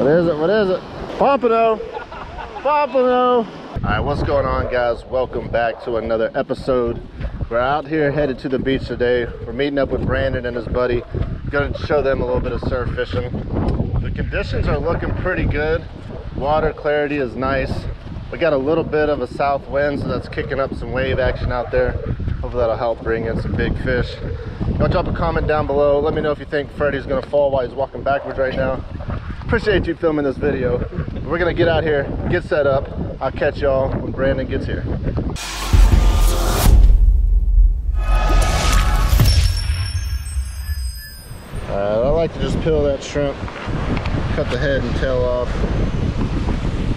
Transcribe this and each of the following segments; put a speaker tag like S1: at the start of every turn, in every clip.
S1: What is it? What is it? Pompano! Pompano! All right, what's going on, guys? Welcome back to another episode. We're out here headed to the beach today. We're meeting up with Brandon and his buddy. Gonna show them a little bit of surf fishing. The conditions are looking pretty good. Water clarity is nice. We got a little bit of a south wind, so that's kicking up some wave action out there. Hopefully that'll help bring in some big fish. Y'all drop a comment down below. Let me know if you think Freddy's gonna fall while he's walking backwards right now. Appreciate you filming this video. We're gonna get out here, get set up. I'll catch y'all when Brandon gets here. Alright, I like to just peel that shrimp, cut the head and tail off,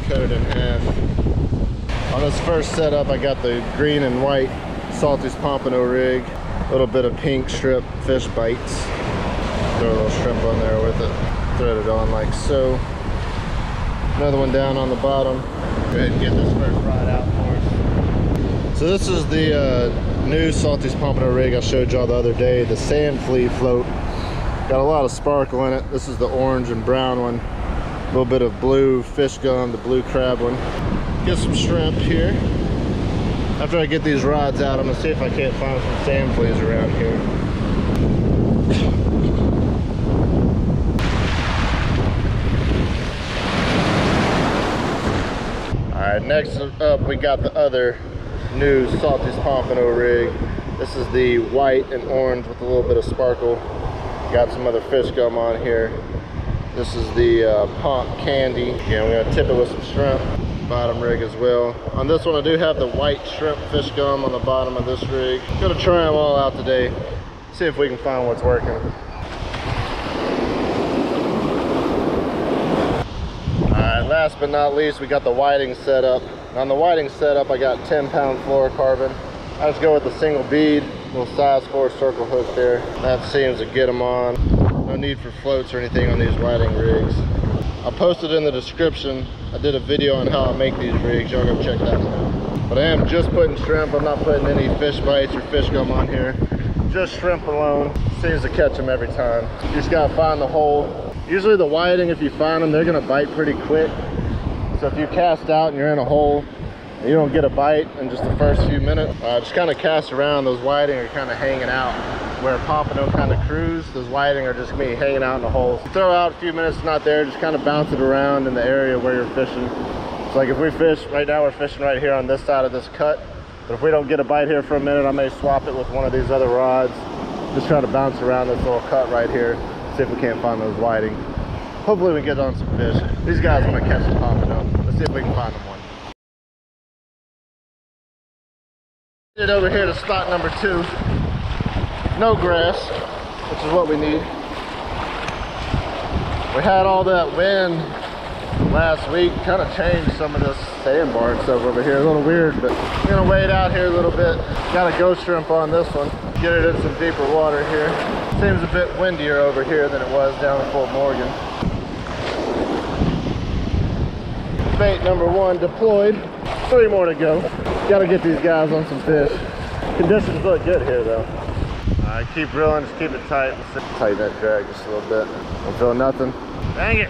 S1: cut it in half. On this first setup, I got the green and white Salty's Pompano rig, a little bit of pink strip fish bites. Throw a little shrimp on there with it, thread it on like so. Another one down on the bottom. Go ahead and get this first rod out for us. So this is the uh, new Salty's Pompano rig I showed y'all the other day, the Sand Flea float. Got a lot of sparkle in it. This is the orange and brown one. A little bit of blue fish gum, the blue crab one. Get some shrimp here. After I get these rods out, I'm gonna see if I can't find some sand fleas around here. Right, next up we got the other new Salty's Pompano rig. This is the white and orange with a little bit of sparkle. Got some other fish gum on here. This is the uh, Pomp Candy. Again, we're gonna tip it with some shrimp. Bottom rig as well. On this one, I do have the white shrimp fish gum on the bottom of this rig. Gonna try them all out today. See if we can find what's working. Last but not least, we got the whiting setup. On the whiting setup, I got 10 pound fluorocarbon. I just go with the single bead, little size 4 circle hook there. That seems to get them on. No need for floats or anything on these whiting rigs. I'll post it in the description. I did a video on how I make these rigs. Y'all go check that out. But I am just putting shrimp. I'm not putting any fish bites or fish gum on here. Just shrimp alone. Seems to catch them every time. You just gotta find the hole. Usually the whiting, if you find them, they're gonna bite pretty quick. So if you cast out and you're in a hole, you don't get a bite in just the first few minutes, uh, just kind of cast around. Those whiting are kind of hanging out where pompano kind of cruise. Those whiting are just gonna be hanging out in the holes. Throw out a few minutes, not there, just kind of bounce it around in the area where you're fishing. It's like if we fish, right now we're fishing right here on this side of this cut. But if we don't get a bite here for a minute, I may swap it with one of these other rods. Just try to bounce around this little cut right here. See if we can't find those whiting. Hopefully we get on some fish. These guys want to catch some pompano. Let's see if we can find them one. Get over here to spot number two. No grass, which is what we need. We had all that wind last week, kind of changed some of this sandbar and stuff over here. A little weird, but gonna wade out here a little bit. Got a ghost shrimp on this one. Get it in some deeper water here. Seems a bit windier over here than it was down in Fort Morgan. Bait number one deployed. Three more to go. Gotta get these guys on some fish. Conditions look good here though. Alright, keep reeling, just keep it tight. Tighten that drag just a little bit. Don't feel nothing. Dang it!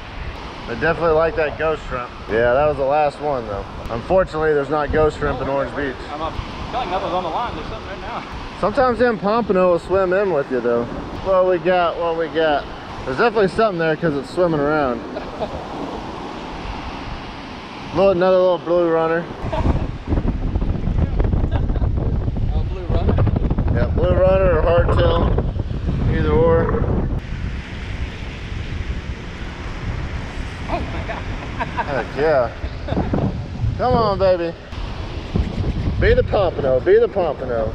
S1: I definitely like that ghost shrimp. Yeah, that was the last one though. Unfortunately, there's not ghost shrimp in Orange Beach.
S2: I'm up. Feeling nothing's on the line. There's something right now.
S1: Sometimes them pompano will swim in with you though. What we got, what we got. There's definitely something there because it's swimming around. Little, another little blue runner.
S2: Oh, blue runner.
S1: Yeah, blue runner or hardtail, either or.
S2: Oh my god.
S1: Heck yeah. Come on, baby. Be the pompano, be the pompano.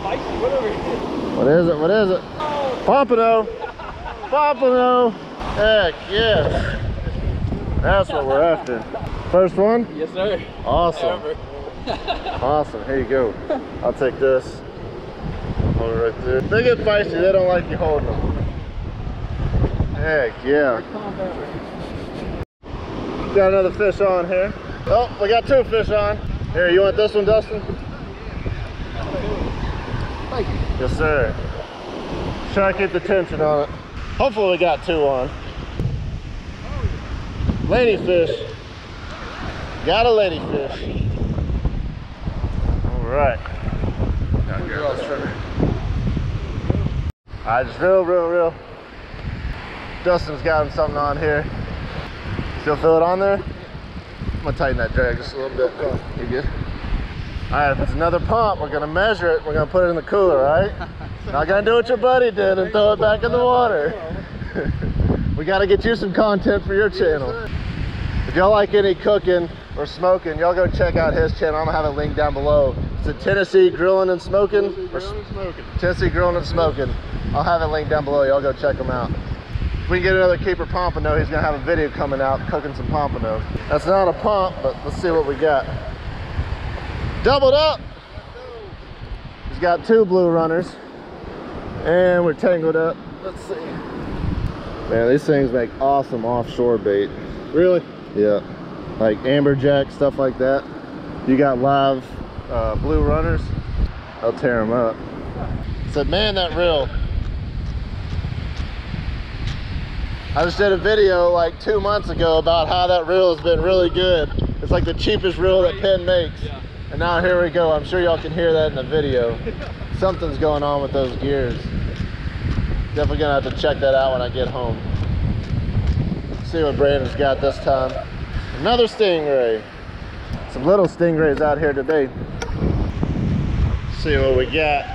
S2: Spicy, whatever it is.
S1: What is it, what is it?
S2: Oh,
S1: Pompano! Pompano! Heck yes. That's what we're after. First one?
S2: yes, sir.
S1: Awesome. Awesome. Here you go. I'll take this. Hold it right there. They get feisty. They don't like you holding them. Heck yeah. Got another fish on here. Oh, we got two fish on. Here, you want this one, Dustin?
S2: Thank you.
S1: Yes, sir. Try to keep the tension on it. Hopefully we got two on. Ladyfish. Got a ladyfish. All right. I just real, real, real. Dustin's got him something on here. Still feel it on there? I'm gonna tighten that drag just a little bit. You good? All right, if it's another pump, we're gonna measure it. We're gonna put it in the cooler, right? Not gonna do what your buddy did and throw it back in the water. we gotta get you some content for your channel. If y'all like any cooking or smoking, y'all go check out his channel. I'm gonna have a link down below. It's a Tennessee Grilling and Smoking. Or
S3: smoking.
S1: Tennessee Grilling and Smoking. I'll have it linked down below. Y'all go check him out. If we can get another keeper pompano, he's gonna have a video coming out cooking some pompano. That's not a pump, but let's see what we got. Doubled up. He's got two blue runners. And we're tangled up. Let's see. Man, these things make awesome offshore bait.
S3: Really?
S1: Yeah, like amberjack, stuff like that. You got live uh, blue runners, I'll tear them up. Said, man, that reel. I just did a video like two months ago about how that reel has been really good. It's like the cheapest reel that Penn makes.
S2: Yeah.
S1: And now here we go. I'm sure y'all can hear that in the video. Something's going on with those gears. Definitely gonna have to check that out when I get home. See what Brandon's got this time. Another stingray. Some little stingrays out here today. See what we got.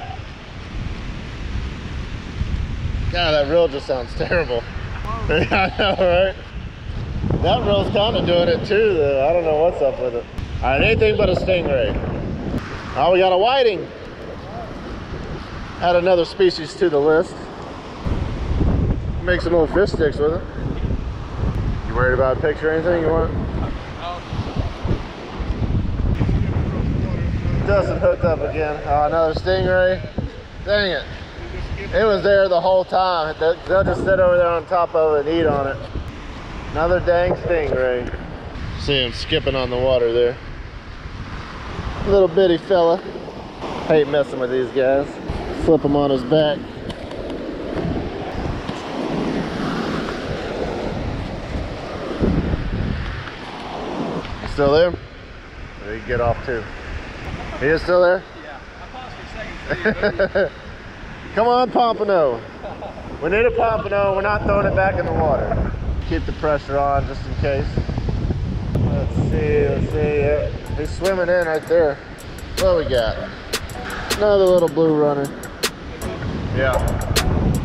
S1: God, that reel just sounds terrible. I know, right? That reel's kind of doing it too, though. I don't know what's up with it. All right, anything but a stingray. Oh, we got a whiting. Add another species to the list. Make some little fish sticks with it. You worried about a picture or anything you want? Dustin hooked up again. Oh, another stingray. Dang it. It was there the whole time. They'll just sit over there on top of it and eat on it. Another dang stingray. See him skipping on the water there. Little bitty fella. Hate messing with these guys. Flip him on his back. Still there? Or you get off too? He is still there?
S2: Yeah. I paused for a second. so
S1: Come on, Pompano. We need a Pompano. We're not throwing it back in the water. Keep the pressure on just in case. Let's see, let's see. Yeah, he's swimming in right there. What we got? Another little blue runner. Yeah.